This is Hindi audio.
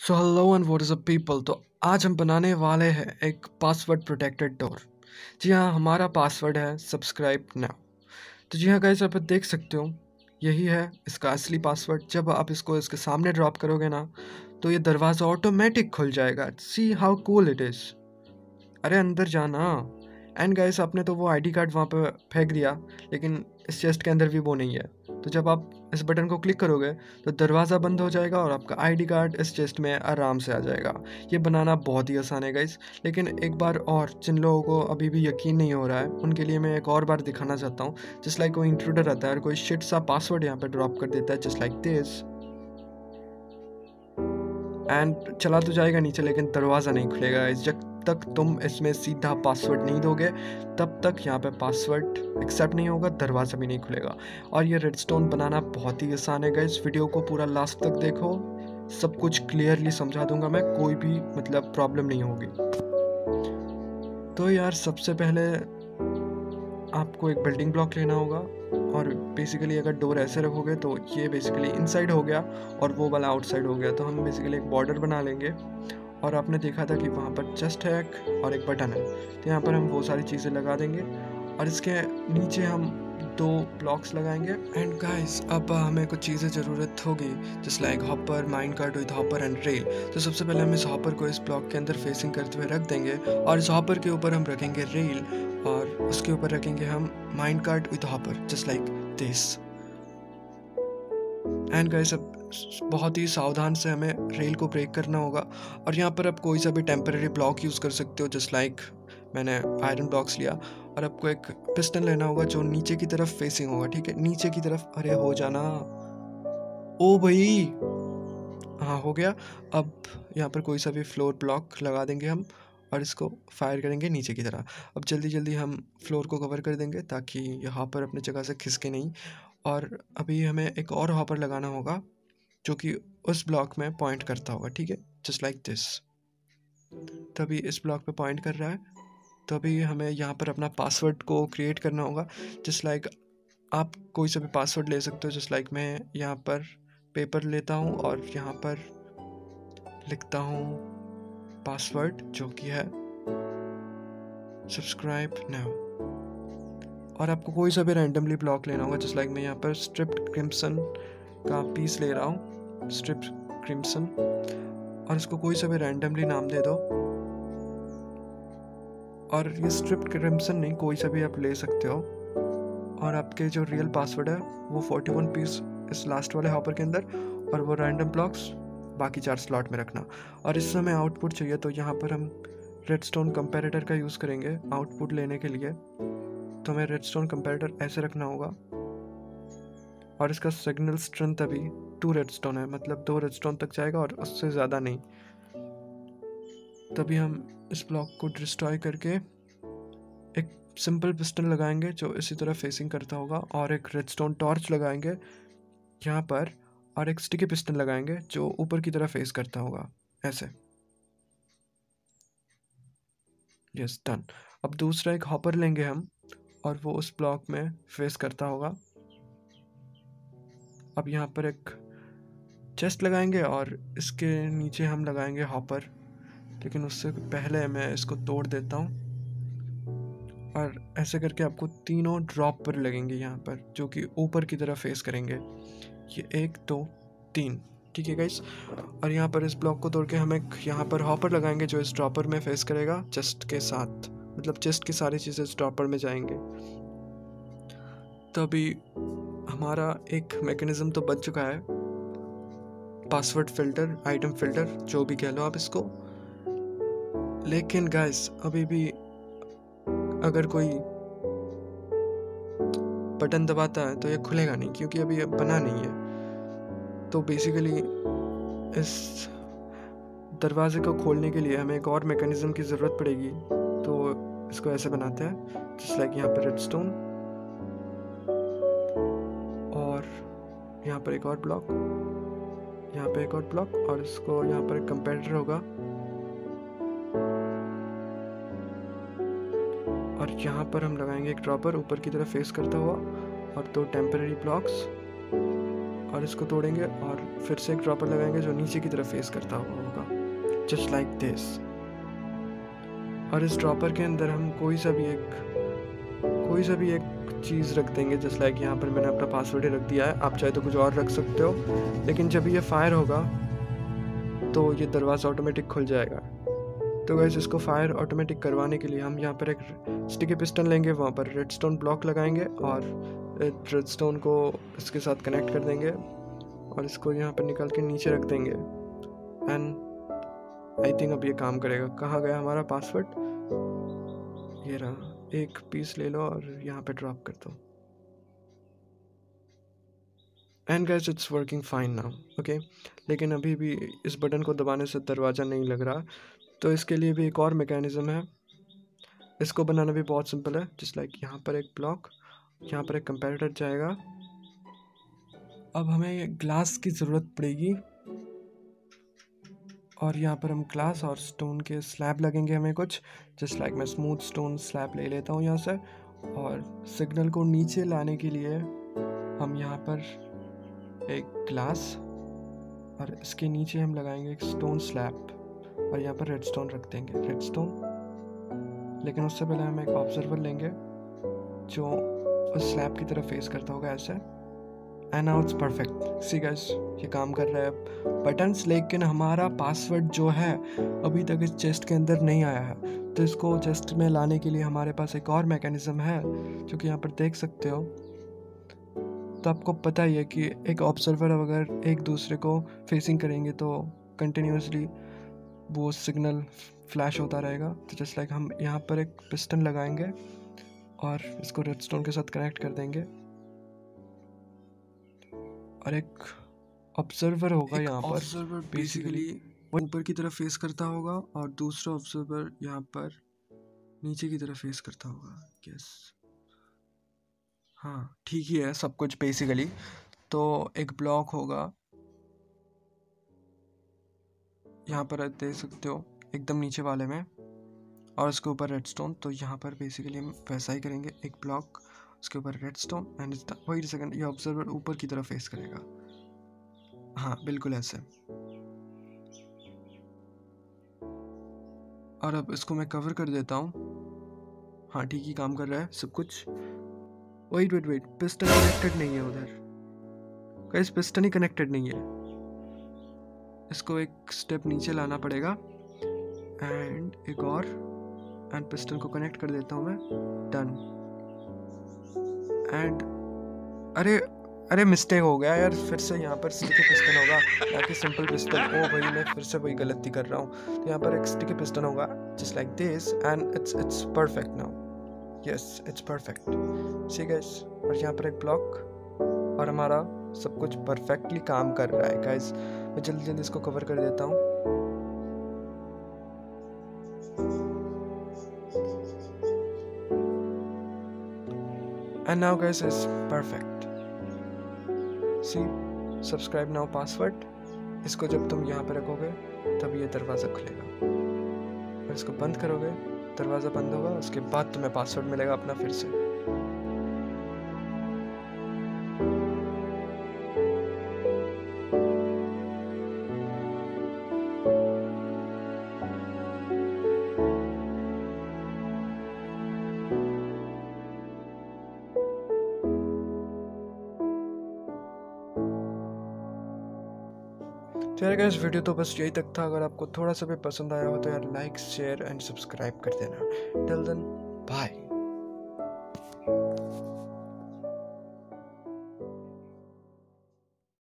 So hello and what is a people तो आज हम बनाने वाले हैं एक पासवर्ड प्रोटेक्टेड डोर जी हाँ हमारा पासवर्ड है सब्सक्राइब नाउ तो जी हाँ गाइस आप देख सकते हो, यही है इसका असली पासवर्ड जब आप इसको, इसके सामने ड्रॉप करोगे ना तो ये दरवाज़ा ऑटोमेटिक खुल जाएगा। See how cool it is अरे, अंदर जाना। एंड गाइस आपने तो वो आईडी कार्ड वहाँ पे फेंक दिया, लेकिन इस चेस्ट के अंदर भी वो नहीं है। तो जब आप इस बटन को क्लिक करोगे तो दरवाज़ा बंद हो जाएगा और आपका आईडी कार्ड इस चेस्ट में आराम से आ जाएगा। ये बनाना बहुत ही आसान है गाइस लेकिन एक बार और, जिन लोगों को अभी भी यकीन नहीं हो रहा है, उनके लिए मैं एक और बार दिखाना चाहता हूँ जिस लाइक कोई इंट्रूडर आता है और कोई शिट सा पासवर्ड यहाँ पर ड्रॉप कर देता है जस्ट लाइक दिस एंड चला तो जाएगा नीचे, लेकिन दरवाज़ा नहीं खुलेगा इस जब तक तुम इसमें सीधा पासवर्ड नहीं दोगे, तब तक यहाँ पे पासवर्ड एक्सेप्ट नहीं होगा, दरवाज़ा भी नहीं खुलेगा। और ये रेडस्टोन बनाना बहुत ही आसान है इस वीडियो को पूरा लास्ट तक देखो। सब कुछ क्लियरली समझा दूँगा मैं, कोई भी मतलब प्रॉब्लम नहीं होगी। तो यार सबसे पहले आपको एक बिल्डिंग ब्लॉक लेना होगा और बेसिकली अगर डोर ऐसे रखोगे तो ये बेसिकली इनसाइड हो गया और वो वाला आउटसाइड हो गया। तो हम बेसिकली एक बॉर्डर बना लेंगे और आपने देखा था कि वहाँ पर जस्ट है एक और एक बटन है। तो यहाँ पर हम वो सारी चीज़ें लगा देंगे और इसके नीचे हम दो ब्लॉक्स लगाएँगे। एंड गाइस अब हमें कुछ चीज़ें ज़रूरत होगी just like hopper minecart with hopper and rail तो सबसे पहले हम इस हॉपर को इस ब्लॉक के अंदर फेसिंग करते हुए रख देंगे और इस हॉपर के ऊपर हम रखेंगे रेल और उसके ऊपर रखेंगे हम minecart with hopper just like this and guys अब बहुत ही सावधान से हमें रेल को ब्रेक करना होगा। और यहाँ पर आप कोई सा भी टेम्परेरी ब्लॉक यूज़ कर सकते हो जस्ट लाइक मैंने आयरन ब्लॉक्स लिया। और आपको एक पिस्टन लेना होगा जो नीचे की तरफ़ फेसिंग होगा, ठीक है? नीचे की तरफ़, अरे हो जाना। ओ भाई! हाँ हो गया। अब यहाँ पर कोई सा भी फ्लोर ब्लॉक लगा देंगे हम और इसको फायर करेंगे नीचे की तरह। अब जल्दी जल्दी हम फ्लोर को कवर कर देंगे ताकि यहाँ पर अपने जगह से खिसके नहीं। और अभी हमें एक और हॉपर लगाना होगा, जो कि उस ब्लॉक में पॉइंट करता होगा, ठीक है? जस्ट लाइक दिस तभी इस ब्लॉक पे पॉइंट कर रहा है। तो अभी हमें यहाँ पर अपना पासवर्ड को क्रिएट करना होगा। जस्ट लाइक आप कोई सा भी पासवर्ड ले सकते हो जस्ट लाइक मैं यहाँ पर पेपर लेता हूँ और यहाँ पर लिखता हूँ पासवर्ड जो कि है सब्सक्राइब नाउ और आपको कोई सा भी रैंडमली ब्लॉक लेना होगा जस्ट लाइक मैं यहाँ पर स्ट्रिप्ट क्रिम्सन का पीस ले रहा हूँ स्ट्रिप क्रिम्सन और इसको कोई सा भी रैंडमली नाम दे दो। और ये स्ट्रिप क्रिम्सन नहीं, कोई सा भी आप ले सकते हो। और आपके जो रियल पासवर्ड है, वो 41 पीस इस लास्ट वाले हॉपर के अंदर, और वो रैंडम ब्लॉक्स बाकी चार स्लॉट में रखना। और इस समय आउटपुट चाहिए तो यहाँ पर हम रेडस्टोन कंपेरेटर का यूज़ करेंगे आउटपुट लेने के लिए। तो हमें रेडस्टोन कंपेरेटर ऐसे रखना होगा। और इसका सिग्नल स्ट्रेंथ अभी टू रेडस्टोन है मतलब दो रेडस्टोन तक जाएगा और उससे ज़्यादा नहीं। तभी हम इस ब्लॉक को डिस्ट्रॉय करके एक सिंपल पिस्टन लगाएँगे जो इसी तरह फेसिंग करता होगा और एक रेडस्टोन टॉर्च लगाएँगे यहाँ पर और एक स्टिकी पिस्टन लगाएँगे जो ऊपर की तरह फेस करता होगा ऐसे। यस yes, डन अब दूसरा एक हॉपर लेंगे हम। और वो उस ब्लॉक में फेस करता होगा। अब यहाँ पर एक चेस्ट लगाएँगे और इसके नीचे हम लगाएँगे हॉपर लेकिन उससे पहले मैं इसको तोड़ देता हूँ। और ऐसे करके आपको तीनों ड्रॉप पर लगेंगे यहाँ पर, जो कि ऊपर की तरफ़ फेस करेंगे। ये एक, दो, तीन। ठीक है गाइस और यहाँ पर इस ब्लॉक को तोड़ के हम एक यहाँ पर हॉपर लगाएँगे, जो इस ड्रॉपर में फेस करेगा चेस्ट के साथ। मतलब चेस्ट की सारी चीज़ें इस ड्रॉपर में जाएँगे। तो अभी हमारा एक मैकेनिज्म तो बन चुका है। पासवर्ड फ़िल्टर आइटम फ़िल्टर जो भी कह लो आप इसको। लेकिन गाइस अभी भी अगर कोई बटन दबाता है तो ये खुलेगा नहीं, क्योंकि अभी बना नहीं है। तो बेसिकली इस दरवाजे को खोलने के लिए हमें एक और मैकेनिज्म की ज़रूरत पड़ेगी। इसको ऐसे बनाते हैं जिस लाइक यहाँ पर रेड स्टोन और यहाँ पर एक और ब्लॉक यहाँ पे एक और ब्लॉक और इसको यहाँ पर एक कंपेटर होगा. और यहाँ पर हम लगाएँगे एक ड्रॉपर ऊपर की तरफ़ फेस करता हुआ और दो टेम्पररी ब्लॉक्स और इसको तोड़ेंगे और फिर से एक ड्रॉपर लगाएँगे जो नीचे की तरफ़ फेस करता हुआ होगा. जस्ट लाइक दिस और इस ड्रॉपर के अंदर हम कोई सा भी एक, कोई सा भी एक चीज़ रख देंगे जस्ट लाइक यहाँ पर मैंने अपना पासवर्ड ही रख दिया है। आप चाहे तो कुछ और रख सकते हो, लेकिन जब ये फायर होगा तो ये दरवाज़ा ऑटोमेटिक खुल जाएगा। तो वैसे इसको फायर ऑटोमेटिक करवाने के लिए हम यहाँ पर एक स्टिकी पिस्टन लेंगे, वहाँ पर रेड स्टोन ब्लॉक लगाएँगे और रेड स्टोन को इसके साथ कनेक्ट कर देंगे और इसको यहाँ पर निकाल के नीचे रख देंगे। एंड आई थिंक अब ये काम करेगा। कहाँ गया हमारा पासवर्ड ये रहा। एक पीस ले लो और यहाँ पे ड्रॉप कर दो and guys it's working fine now okay लेकिन अभी भी इस बटन को दबाने से दरवाज़ा नहीं लग रहा। तो इसके लिए भी एक और मैकेनिज़्म है। इसको बनाना भी बहुत सिंपल है। जिस लाइक यहाँ पर एक ब्लॉक यहाँ पर एक कंपेरेटर जाएगा। अब हमें ग्लास की ज़रूरत पड़ेगी। और यहाँ पर हम ग्लास और स्टोन के स्लैब लगेंगे हमें कुछ। जस्ट लाइक मैं स्मूथ स्टोन स्लैब ले लेता हूँ यहाँ से। और सिग्नल को नीचे लाने के लिए हम यहाँ पर एक ग्लास और इसके नीचे हम लगाएँगे एक स्टोन स्लैब और यहाँ पर रेड स्टोन रख देंगे रेड स्टोन लेकिन उससे पहले हम एक ऑब्जर्वर लेंगे, जो उस स्लैब की तरफ़ फेस करता होगा ऐसे। And now it's perfect see guys ये काम कर रहा है बटन्स लेकिन हमारा पासवर्ड जो है, अभी तक इस चेस्ट के अंदर नहीं आया है। तो इसको चेस्ट में लाने के लिए हमारे पास एक और मैकेनिज़्म है, जो कि यहाँ पर देख सकते हो। तो आपको पता ही है कि एक ऑब्जर्वर अगर एक दूसरे को फेसिंग करेंगे तो कंटिन्यूसली वो सिग्नल फ्लैश होता रहेगा। तो जस्ट लाइक हम यहाँ पर एक पिस्टन लगाएँगे और इसको रेडस्टोन के साथ कनेक्ट कर देंगे। और एक ऑब्जर्वर होगा यहाँ पर ऑब्जर्वर बेसिकली ऊपर की तरफ़ फेस करता होगा और दूसरा ऑब्जर्वर यहाँ पर नीचे की तरफ़ फेस करता होगा। यस हाँ ठीक ही है सब कुछ बेसिकली तो एक ब्लॉक होगा। यहाँ पर देख सकते हो एकदम नीचे वाले में। और उसके ऊपर रेडस्टोन तो यहाँ पर बेसिकली हम वैसा ही करेंगे एक ब्लॉक उसके ऊपर redstone and wait second ये ऑब्जर्वर ऊपर की तरफ़ फेस करेगा। हाँ बिल्कुल ऐसे। और अब इसको मैं कवर कर देता हूँ। हाँ ठीक ही काम कर रहा है, सब कुछ। Wait wait wait piston connected नहीं है उधर। कैसे पिस्टन ही कनेक्टेड नहीं है। इसको एक स्टेप नीचे लाना पड़ेगा। एंड एक और एंड पिस्टन को कनेक्ट कर देता हूँ मैं। डन एंड अरे अरे मिस्टेक हो गया यार, फिर से यहाँ पर स्टिकी पिस्टन होगा। ना कि सिंपल पिस्टन ओ भाई, मैं फिर से वही गलती कर रहा हूँ। तो यहाँ पर एक स्टिकी पिस्टन होगा just like this and it's it's perfect now yes it's perfect see guys और यहाँ पर एक ब्लॉक और हमारा सब कुछ परफेक्टली काम कर रहा है गाइस मैं जल्दी जल्दी इसको कवर कर देता हूँ। And now, guys, it's perfect. See? Subscribe now, password. इसको जब तुम यहाँ पर रखोगे, तब ये दरवाज़ा खुलेगा। और इसको बंद करोगे, दरवाज़ा बंद होगा, उसके बाद तुम्हें पासवर्ड मिलेगा अपना फिर से। तो यार इस वीडियो तो बस यही तक था। अगर आपको थोड़ा सा भी पसंद आया हो तो यार लाइक शेयर एंड सब्सक्राइब कर देना। Till then bye